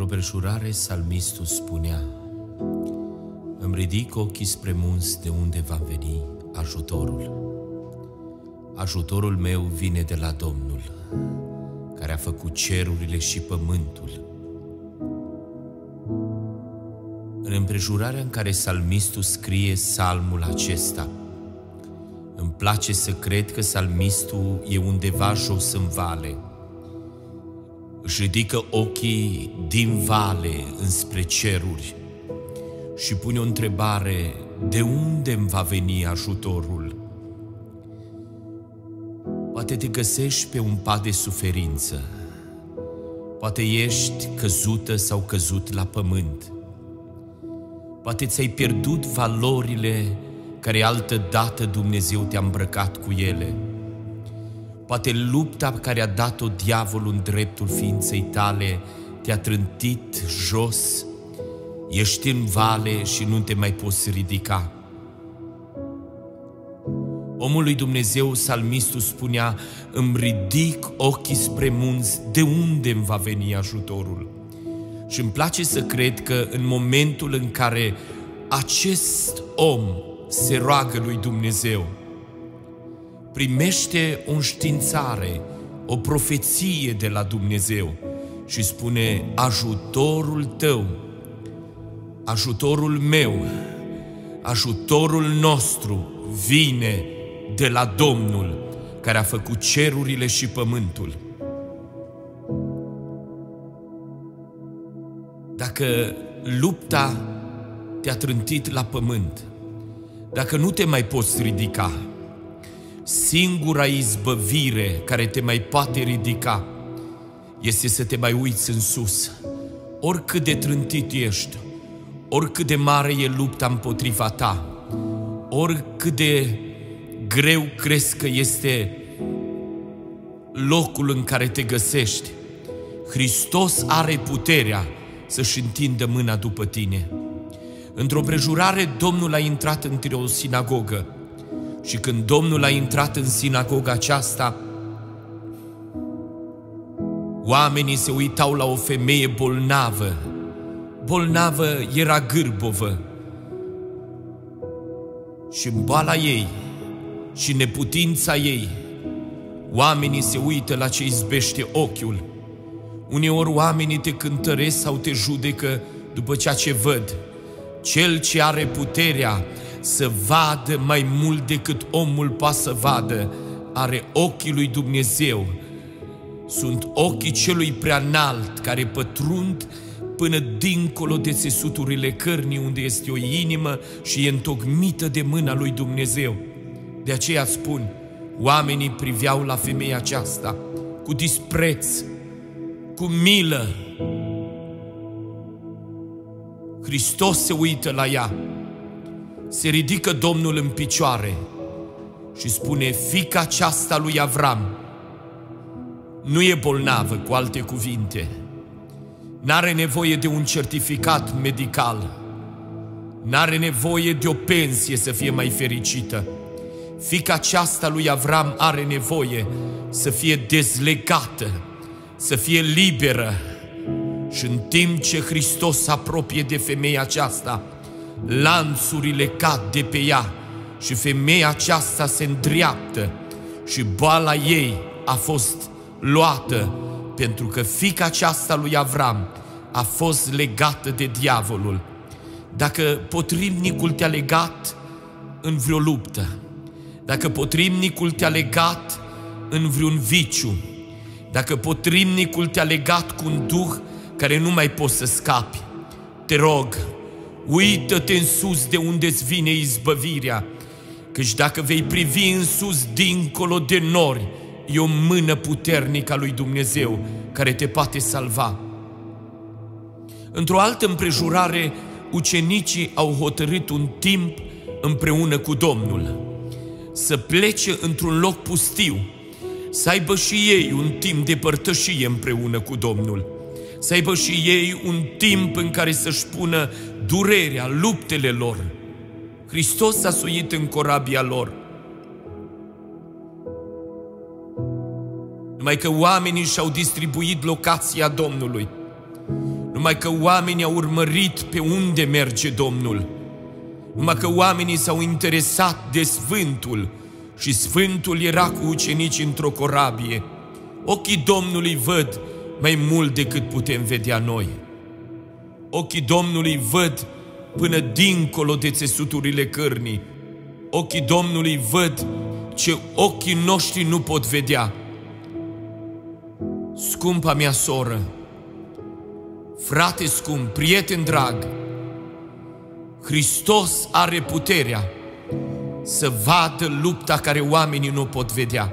Într-o breșurare, salmistul spunea Îmi ridic ochii spre munți de unde va veni ajutorul. Ajutorul meu vine de la Domnul, care a făcut cerurile și pământul. În împrejurarea în care salmistul scrie salmul acesta, îmi place să cred că salmistul e undeva jos în vale – își ridică ochii din vale înspre ceruri și pune o întrebare, de unde îmi va veni ajutorul? Poate te găsești pe un pat de suferință, poate ești căzută sau căzut la pământ, poate ți-ai pierdut valorile care altă dată Dumnezeu te-a îmbrăcat cu ele – Poate lupta pe care a dat-o diavolul în dreptul ființei tale te-a trântit jos, ești în vale și nu te mai poți ridica. Omul lui Dumnezeu, salmistul, spunea, îmi ridic ochii spre munți, de unde îmi va veni ajutorul? Și îmi place să cred că în momentul în care acest om se roagă lui Dumnezeu, primește o înștiințare, o profeție de la Dumnezeu și spune ajutorul tău, ajutorul meu, ajutorul nostru vine de la Domnul care a făcut cerurile și pământul. Dacă lupta te-a trântit la pământ, dacă nu te mai poți ridica, Singura izbăvire care te mai poate ridica este să te mai uiți în sus. Oricât de trântit ești, oricât de mare e lupta împotriva ta, oricât de greu crezi că este locul în care te găsești, Hristos are puterea să-și întindă mâna după tine. Într-o prejurare, Domnul a intrat într-o sinagogă și când Domnul a intrat în sinagoga aceasta, oamenii se uitau la o femeie bolnavă. Bolnavă era gârbovă. Și în boala ei și neputința ei, oamenii se uită la ce izbește ochiul. Uneori oamenii te cântăresc sau te judecă după ceea ce văd. Cel ce are puterea să vadă mai mult decât omul poate să vadă, are ochii lui Dumnezeu. Sunt ochii celui prea înalt care pătrund până dincolo de țesuturile cărnii unde este o inimă și e întocmită de mâna lui Dumnezeu. De aceea spun, oamenii priveau la femeia aceasta cu dispreț, cu milă. Hristos se uită la ea se ridică Domnul în picioare și spune, fica aceasta lui Avram nu e bolnavă, cu alte cuvinte, n-are nevoie de un certificat medical, n-are nevoie de o pensie să fie mai fericită. Fica aceasta lui Avram are nevoie să fie dezlegată, să fie liberă. Și în timp ce Hristos se apropie de femeia aceasta, lanțurile cad de pe ea și femeia aceasta se îndreaptă și boala ei a fost luată pentru că fica aceasta lui Avram a fost legată de diavolul. Dacă potrimnicul te-a legat în vreo luptă, dacă potrimnicul te-a legat în vreun viciu, dacă potrimnicul te-a legat cu un duh care nu mai poți să scapi, te rog, Uită-te în sus de unde îți vine izbăvirea, căci dacă vei privi în sus dincolo de nori, e o mână puternică a lui Dumnezeu care te poate salva. Într-o altă împrejurare, ucenicii au hotărât un timp împreună cu Domnul să plece într-un loc pustiu, să aibă și ei un timp de părtășie împreună cu Domnul să aibă și ei un timp în care să-și pună durerea, luptele lor. Hristos s-a suit în corabia lor. Numai că oamenii și-au distribuit locația Domnului. numai că oamenii au urmărit pe unde merge Domnul, numai că oamenii s-au interesat de Sfântul și Sfântul era cu ucenici într-o corabie. Ochii Domnului văd mai mult decât putem vedea noi. Ochii Domnului văd până dincolo de țesuturile cărnii. Ochii Domnului văd ce ochii noștri nu pot vedea. Scumpa mea soră, frate scump, prieten drag, Hristos are puterea să vadă lupta care oamenii nu pot vedea,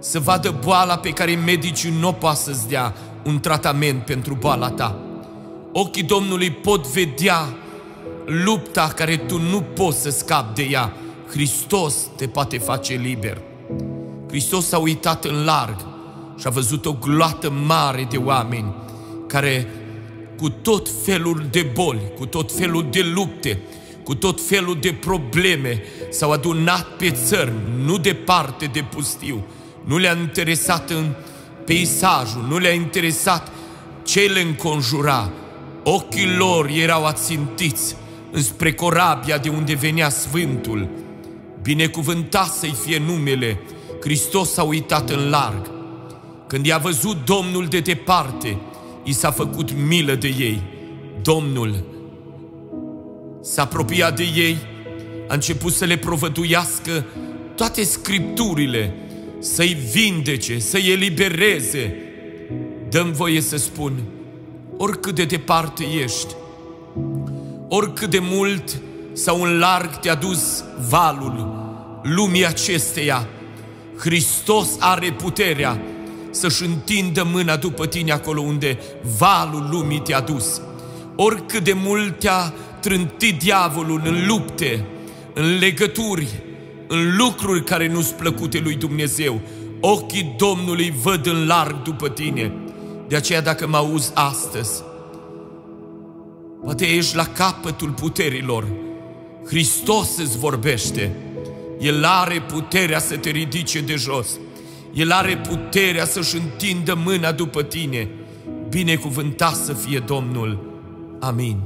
să vadă boala pe care medicii nu pot să-ți dea un tratament pentru boala ta. Ochii Domnului pot vedea lupta care tu nu poți să scapi de ea. Hristos te poate face liber. Hristos a uitat în larg și a văzut o gloată mare de oameni care cu tot felul de boli, cu tot felul de lupte, cu tot felul de probleme s-au adunat pe țărm, nu departe de pustiu. Nu le-a interesat în peisajul, nu le-a interesat ce le înconjura. Ochii lor erau ațintiți înspre corabia de unde venea Sfântul. Binecuvântat să-i fie numele, Hristos a uitat în larg. Când i-a văzut Domnul de departe, i s-a făcut milă de ei. Domnul s-a apropiat de ei, a început să le provăduiască toate scripturile, să-i vindece, să-i elibereze. Dăm voie să spun, oricât de departe ești, oricât de mult sau în larg te-a dus valul lumii acesteia, Hristos are puterea să-și întindă mâna după tine acolo unde valul lumii te-a dus. Oricât de mult te-a trântit diavolul în lupte, în legături, în lucruri care nu-ți plăcute lui Dumnezeu, ochii Domnului văd în larg după tine. De aceea dacă mă auzi astăzi, poate ești la capătul puterilor, Hristos îți vorbește, El are puterea să te ridice de jos, El are puterea să-și întindă mâna după tine, binecuvântat să fie Domnul. Amin.